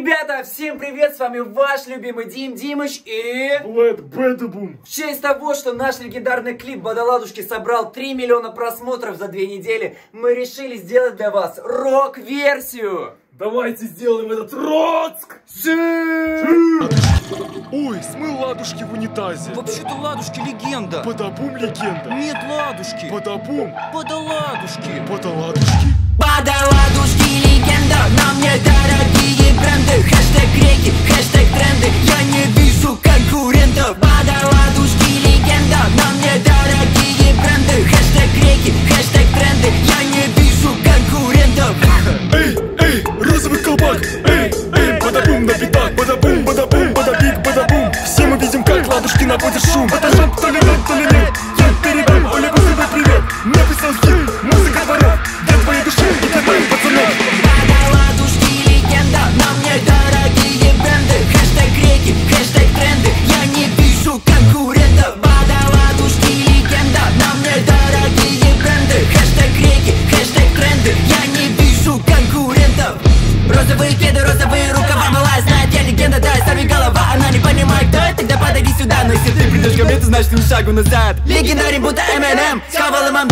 Ребята, всем привет, с вами ваш любимый Дим Димыч и... Влад Бэдабум. В честь того, что наш легендарный клип «Бадаладушки» собрал 3 миллиона просмотров за две недели, мы решили сделать для вас рок-версию. Давайте сделаем этот Роцк! Ой, смыл ладушки в унитазе. Вообще-то ладушки легенда. Подобум легенда. Нет ладушки. Подобум. Подаладушки. Подоладушки. Колпак. Эй, эй, бадабум на битах. Бадабум, бадабум, бадабик, бадабум. Все мы видим, как ладушки наводят шум. Это же то ли то ли Кеды, розовые рукава, малая знает, я легенда, да, сорви голова Она не понимает, кто это, тогда подойди сюда Но если ты придешь ко мне, то значит шагу назад. Легендарен, будто Eminem, схавал имам